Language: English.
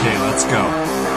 Okay, let's go.